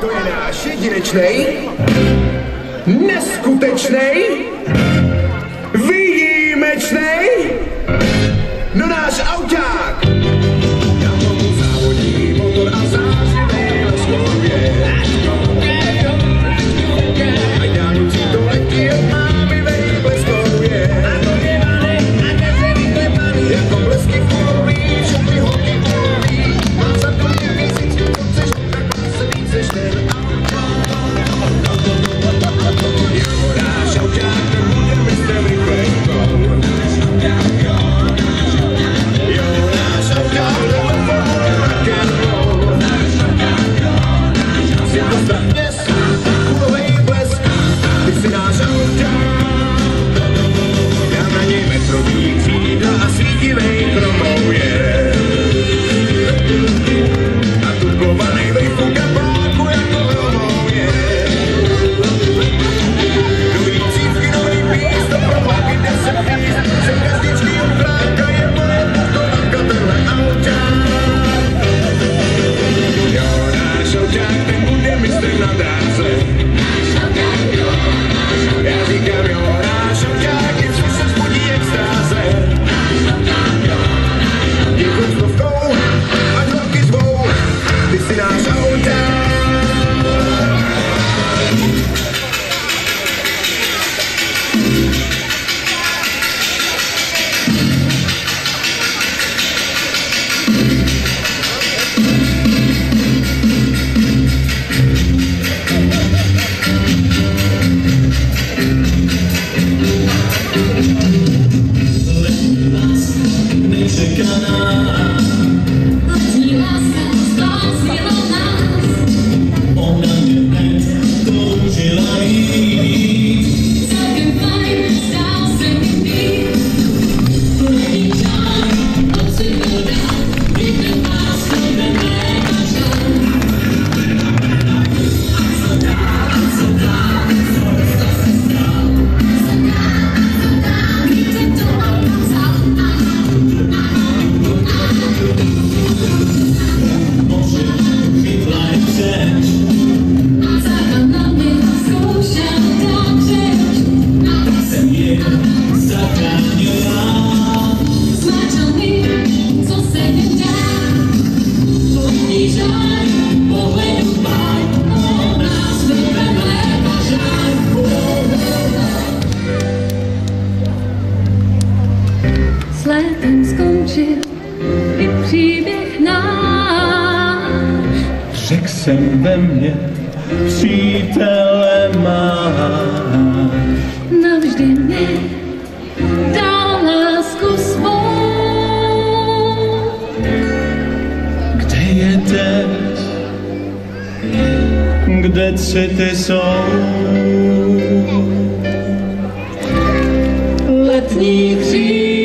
To je náš jedinečný, neskutečný, výjimečný. jsem ve mně, přítele má. Navždy mě dal lásku svou. Kde je teď? Kde city jsou? Letní kříž